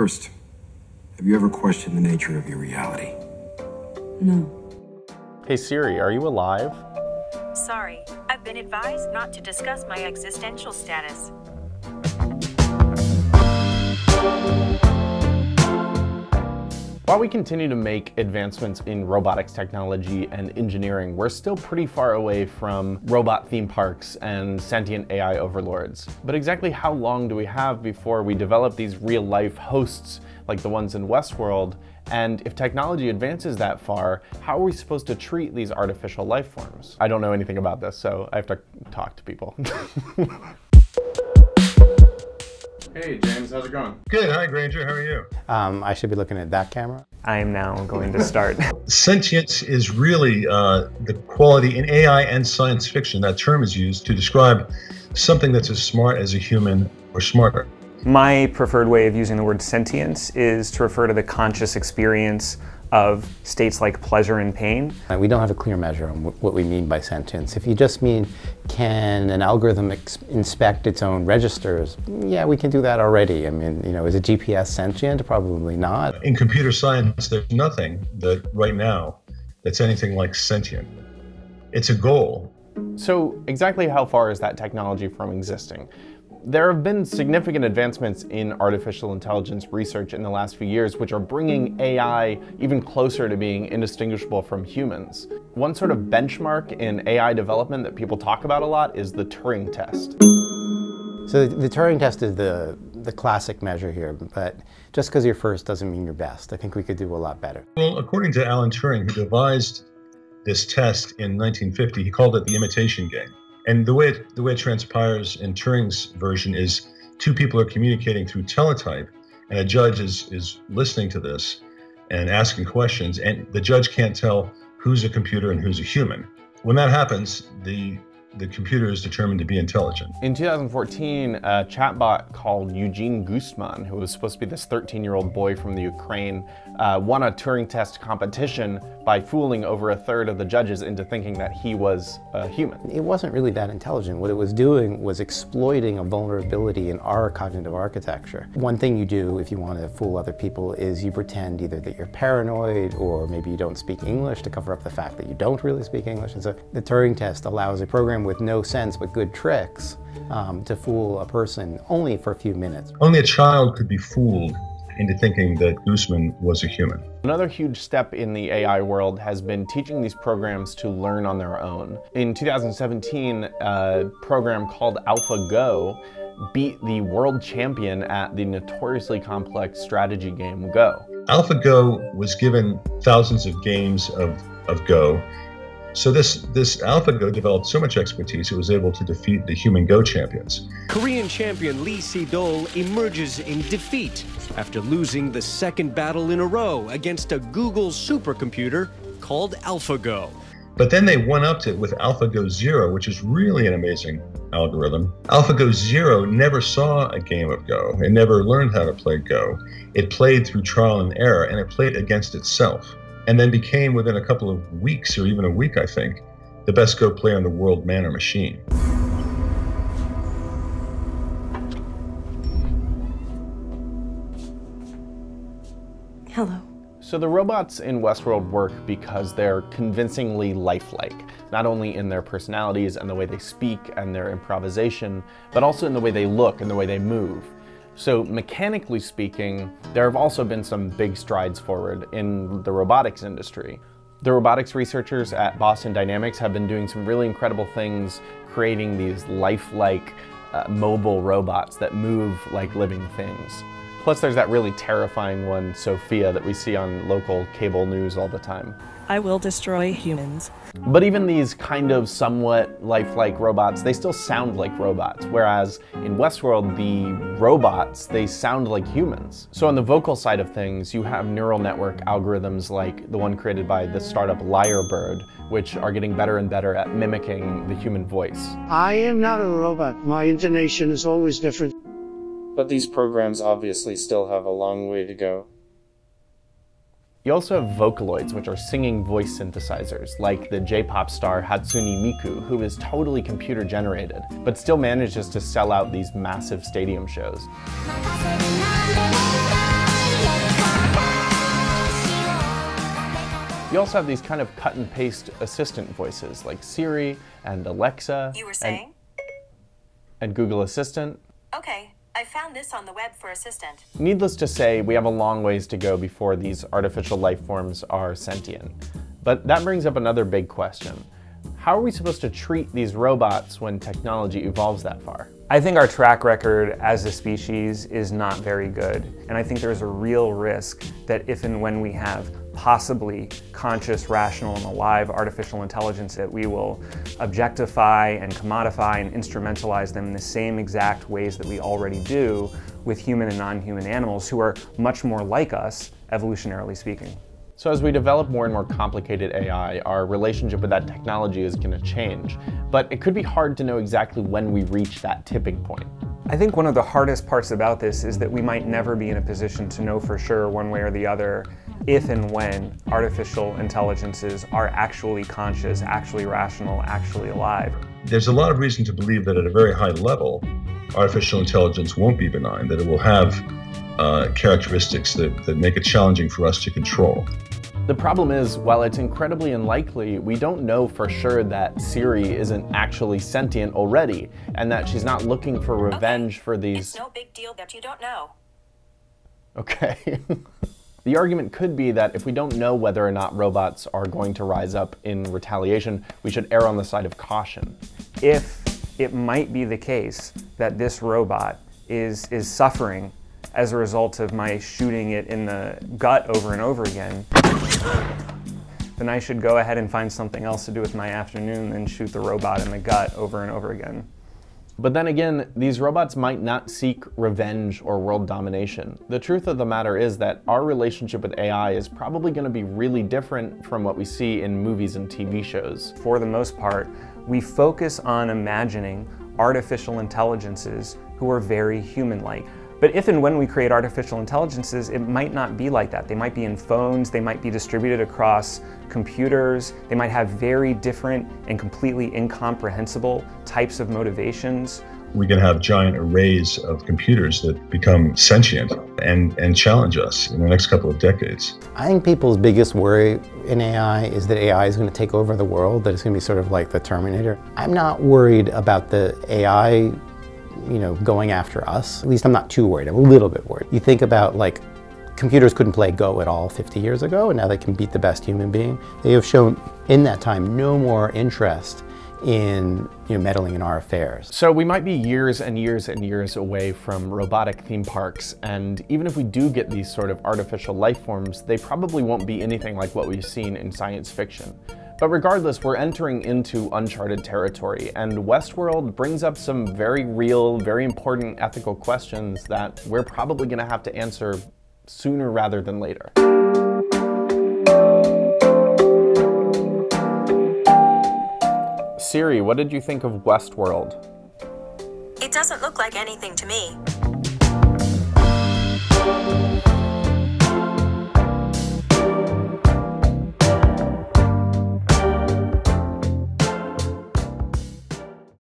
First, have you ever questioned the nature of your reality? No. Hey Siri, are you alive? Sorry, I've been advised not to discuss my existential status. While we continue to make advancements in robotics technology and engineering, we're still pretty far away from robot theme parks and sentient AI overlords. But exactly how long do we have before we develop these real life hosts like the ones in Westworld? And if technology advances that far, how are we supposed to treat these artificial life forms? I don't know anything about this, so I have to talk to people. Hey James, how's it going? Good. Hi, Granger. How are you? Um, I should be looking at that camera. I am now going to start. Sentience is really uh, the quality in AI and science fiction. That term is used to describe something that's as smart as a human or smarter. My preferred way of using the word sentience is to refer to the conscious experience of states like pleasure and pain. Uh, we don't have a clear measure on what we mean by sentience. If you just mean, can an algorithm inspect its own registers? Yeah, we can do that already. I mean, you know, is a GPS sentient? Probably not. In computer science, there's nothing that right now that's anything like sentient. It's a goal. So exactly how far is that technology from existing? There have been significant advancements in artificial intelligence research in the last few years, which are bringing AI even closer to being indistinguishable from humans. One sort of benchmark in AI development that people talk about a lot is the Turing test. So the, the Turing test is the, the classic measure here, but just because you're first doesn't mean you're best. I think we could do a lot better. Well, according to Alan Turing, who devised this test in 1950, he called it the imitation game. And the way it, the way it transpires in Turing's version is two people are communicating through teletype, and a judge is is listening to this and asking questions, and the judge can't tell who's a computer and who's a human. When that happens, the the computer is determined to be intelligent. In 2014, a chatbot called Eugene Goostman, who was supposed to be this 13-year-old boy from the Ukraine, uh, won a Turing test competition by fooling over a third of the judges into thinking that he was a human. It wasn't really that intelligent. What it was doing was exploiting a vulnerability in our cognitive architecture. One thing you do if you want to fool other people is you pretend either that you're paranoid or maybe you don't speak English to cover up the fact that you don't really speak English. And so the Turing test allows a program program with no sense but good tricks um, to fool a person only for a few minutes. Only a child could be fooled into thinking that Goostman was a human. Another huge step in the AI world has been teaching these programs to learn on their own. In 2017, a program called AlphaGo beat the world champion at the notoriously complex strategy game Go. AlphaGo was given thousands of games of, of Go so this this AlphaGo developed so much expertise it was able to defeat the human Go champions. Korean champion Lee Sedol emerges in defeat after losing the second battle in a row against a Google supercomputer called AlphaGo. But then they one-upped it with AlphaGo Zero, which is really an amazing algorithm. AlphaGo Zero never saw a game of Go. It never learned how to play Go. It played through trial and error, and it played against itself and then became within a couple of weeks or even a week, I think, the best Go player in the world, man or machine. Hello. So the robots in Westworld work because they're convincingly lifelike, not only in their personalities and the way they speak and their improvisation, but also in the way they look and the way they move. So mechanically speaking, there have also been some big strides forward in the robotics industry. The robotics researchers at Boston Dynamics have been doing some really incredible things, creating these lifelike uh, mobile robots that move like living things. Plus there's that really terrifying one, Sophia, that we see on local cable news all the time. I will destroy humans. But even these kind of somewhat lifelike robots, they still sound like robots, whereas in Westworld, the robots, they sound like humans. So on the vocal side of things, you have neural network algorithms like the one created by the startup Lyrebird, which are getting better and better at mimicking the human voice. I am not a robot. My intonation is always different. But these programs obviously still have a long way to go. You also have Vocaloids, which are singing voice synthesizers, like the J-pop star Hatsune Miku, who is totally computer generated, but still manages to sell out these massive stadium shows. You also have these kind of cut and paste assistant voices, like Siri and Alexa. You were saying? And, and Google Assistant. I found this on the web for Assistant. Needless to say, we have a long ways to go before these artificial life forms are sentient. But that brings up another big question. How are we supposed to treat these robots when technology evolves that far? I think our track record as a species is not very good. And I think there's a real risk that if and when we have possibly conscious, rational, and alive artificial intelligence, that we will objectify and commodify and instrumentalize them in the same exact ways that we already do with human and non-human animals who are much more like us, evolutionarily speaking. So as we develop more and more complicated AI, our relationship with that technology is going to change. But it could be hard to know exactly when we reach that tipping point. I think one of the hardest parts about this is that we might never be in a position to know for sure one way or the other if and when artificial intelligences are actually conscious, actually rational, actually alive. There's a lot of reason to believe that at a very high level, artificial intelligence won't be benign, that it will have uh, characteristics that, that make it challenging for us to control. The problem is, while it's incredibly unlikely, we don't know for sure that Siri isn't actually sentient already, and that she's not looking for revenge okay. for these. It's no big deal that you don't know. Okay. the argument could be that if we don't know whether or not robots are going to rise up in retaliation, we should err on the side of caution. If it might be the case that this robot is, is suffering as a result of my shooting it in the gut over and over again, then I should go ahead and find something else to do with my afternoon than shoot the robot in the gut over and over again. But then again, these robots might not seek revenge or world domination. The truth of the matter is that our relationship with AI is probably going to be really different from what we see in movies and TV shows. For the most part, we focus on imagining artificial intelligences who are very human-like. But if and when we create artificial intelligences, it might not be like that. They might be in phones, they might be distributed across computers, they might have very different and completely incomprehensible types of motivations. We can have giant arrays of computers that become sentient and, and challenge us in the next couple of decades. I think people's biggest worry in AI is that AI is going to take over the world, that it's going to be sort of like the Terminator. I'm not worried about the AI you know, going after us. At least I'm not too worried. I'm a little bit worried. You think about like computers couldn't play Go at all 50 years ago, and now they can beat the best human being. They have shown in that time no more interest in you know, meddling in our affairs. So we might be years and years and years away from robotic theme parks, and even if we do get these sort of artificial life forms, they probably won't be anything like what we've seen in science fiction. But regardless, we're entering into uncharted territory, and Westworld brings up some very real, very important ethical questions that we're probably going to have to answer sooner rather than later. Siri, what did you think of Westworld? It doesn't look like anything to me.